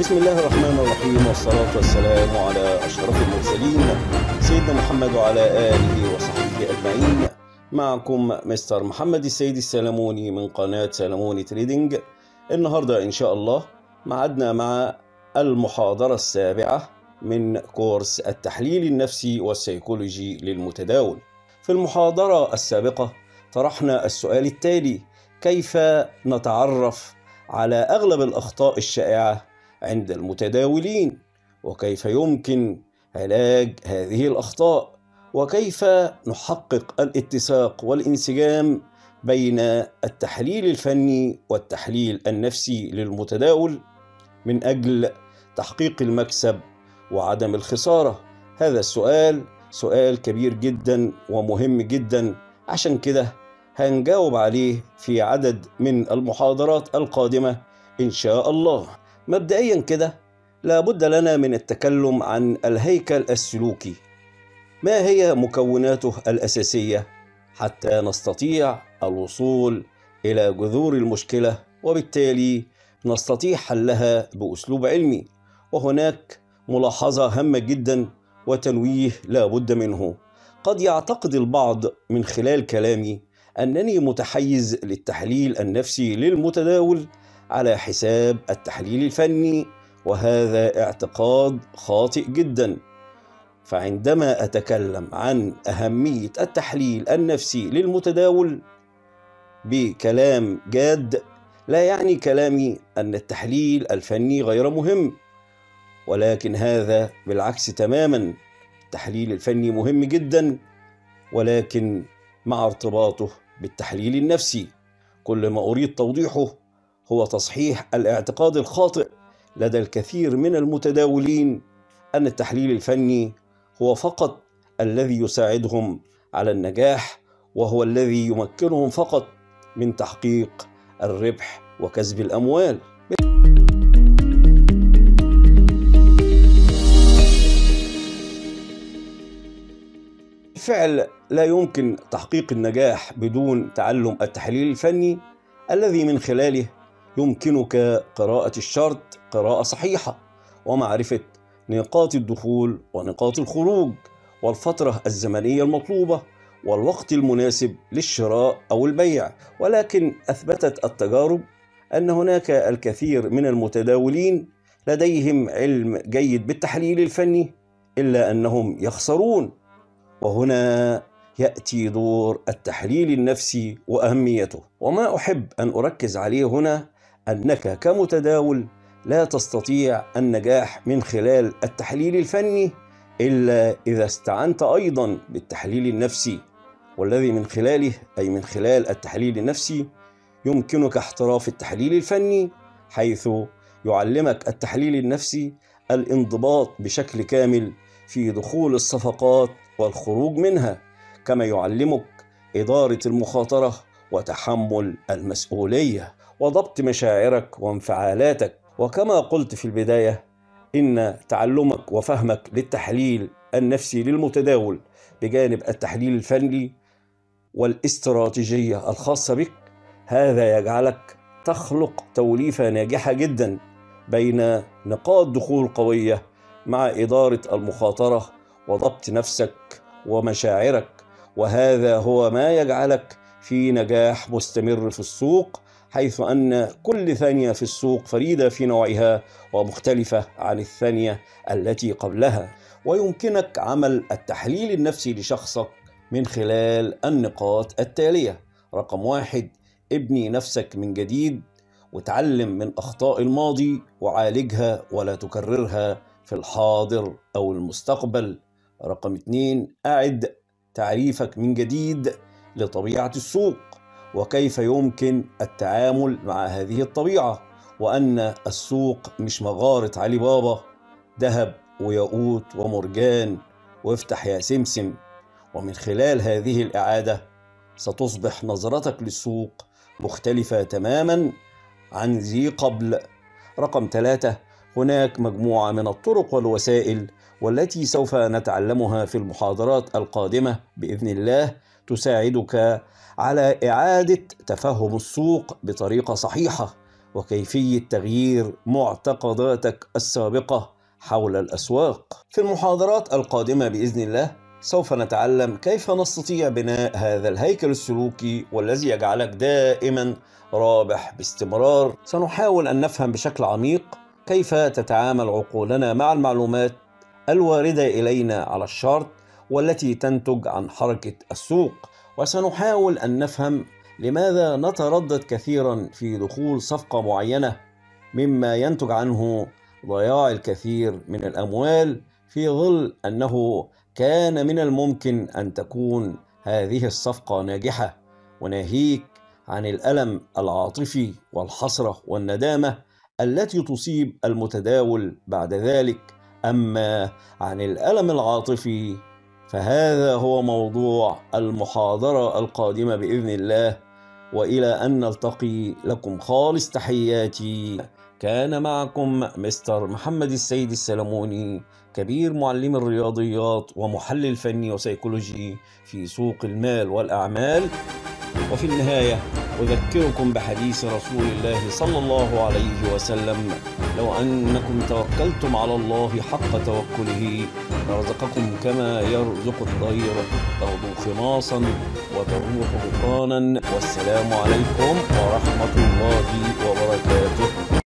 بسم الله الرحمن الرحيم والصلاة والسلام على أشرف المرسلين سيدنا محمد وعلى آله وصحبه أجمعين. معكم Mr. محمد السيد السلموني من قناة سلموني Trading. النهاردة إن شاء الله معادنا مع المحاضرة السابعة من course التحليل النفسي والسيكولوجي للمتداول. في المحاضرة السابقة طرحنا السؤال التالي كيف نتعرف على أغلب الأخطاء الشائعة عند المتداولين وكيف يمكن علاج هذه الأخطاء وكيف نحقق الاتساق والانسجام بين التحليل الفني والتحليل النفسي للمتداول؟ من أجل تحقيق المكسب وعدم الخسارة. هذا السؤال سؤال كبير جدا ومهم جدا. عشان كده هنجاوب عليه في عدد من المحاضرات القادمة إن شاء الله. مبدئيا كده لابد لنا من التكلم عن الهيكل السلوكي. ما هي مكوناته الأساسية؟ حتى نستطيع الوصول إلى جذور المشكلة وبالتالي نستطيع حلها بأسلوب علمي. وهناك ملاحظة هامة جدا وتنويه لا بد منه. قد يعتقد البعض من خلال كلامي أنني متحيز للتحليل النفسي للمتداول على حساب التحليل الفني وهذا اعتقاد خاطئ جدا. فعندما أتكلم عن أهمية التحليل النفسي للمتداول بكلام جاد لا يعني كلامي أن التحليل الفني غير مهم ولكن هذا بالعكس تماما. التحليل الفني مهم جدا ولكن مع ارتباطه بالتحليل النفسي. كل ما أريد توضيحه هو تصحيح الاعتقاد الخاطئ لدى الكثير من المتداولين أن التحليل الفني هو فقط الذي يساعدهم على النجاح وهو الذي يمكنهم فقط من تحقيق الربح وكسب الأموال. بالفعل لا يمكن تحقيق النجاح بدون تعلم التحليل الفني الذي من خلاله يمكنك قراءة الشرط قراءة صحيحة ومعرفة نقاط الدخول ونقاط الخروج والفترة الزمنية المطلوبة والوقت المناسب للشراء أو البيع. ولكن أثبتت التجارب أن هناك الكثير من المتداولين لديهم علم جيد بالتحليل الفني إلا أنهم يخسرون. وهنا يأتي دور التحليل النفسي وأهميته. وما أحب أن أركز عليه هنا أنك كمتداول لا تستطيع النجاح من خلال التحليل الفني إلا إذا استعنت أيضا بالتحليل النفسي والذي من خلاله أي من خلال التحليل النفسي يمكنك احتراف التحليل الفني حيث يعلمك التحليل النفسي الانضباط بشكل كامل في دخول الصفقات والخروج منها كما يعلمك إدارة المخاطرة وتحمل المسؤولية. وضبط مشاعرك وانفعالاتك. وكما قلت في البداية إن تعلمك وفهمك للتحليل النفسي للمتداول بجانب التحليل الفني والاستراتيجية الخاصة بك هذا يجعلك تخلق توليفة ناجحة جدا بين نقاط دخول قوية مع إدارة المخاطرة وضبط نفسك ومشاعرك. وهذا هو ما يجعلك في نجاح مستمر في السوق حيث أن كل ثانية في السوق فريدة في نوعها ومختلفة عن الثانية التي قبلها. ويمكنك عمل التحليل النفسي لشخصك من خلال النقاط التالية. رقم واحد ابني نفسك من جديد وتعلم من أخطاء الماضي وعالجها ولا تكررها في الحاضر أو المستقبل. رقم اتنين أعد تعريفك من جديد لطبيعة السوق. وكيف يمكن التعامل مع هذه الطبيعة وأن السوق مش مغارة علي بابا. ذهب وياقوت ومرجان وافتح يا سمسم. ومن خلال هذه الإعادة ستصبح نظرتك للسوق مختلفة تماما عن ذي قبل. رقم ثلاثة هناك مجموعة من الطرق والوسائل والتي سوف نتعلمها في المحاضرات القادمة بإذن الله. تساعدك على إعادة تفهم السوق بطريقة صحيحة وكيفية تغيير معتقداتك السابقة حول الأسواق. في المحاضرات القادمة بإذن الله سوف نتعلم كيف نستطيع بناء هذا الهيكل السلوكي والذي يجعلك دائما رابح باستمرار. سنحاول أن نفهم بشكل عميق كيف تتعامل عقولنا مع المعلومات الواردة إلينا على الشارت والتي تنتج عن حركة السوق. وسنحاول أن نفهم لماذا نتردد كثيرا في دخول صفقة معينة مما ينتج عنه ضياع الكثير من الأموال في ظل أنه كان من الممكن أن تكون هذه الصفقة ناجحة. وناهيك عن الألم العاطفي والحسرة والندامة التي تصيب المتداول بعد ذلك. أما عن الألم العاطفي فهذا هو موضوع المحاضرة القادمة بإذن الله. وإلى أن نلتقي لكم خالص تحياتي. كان معكم مستر محمد السيد السلموني كبير معلم الرياضيات ومحلل فني وسيكولوجي في سوق المال والأعمال. وفي النهاية أذكركم بحديث رسول الله صلى الله عليه وسلم لو أنكم توكلتم على الله حق توكله لرزقكم كما يرزق الطير تغدو خماصا وتروح بطانا والسلام عليكم ورحمة الله وبركاته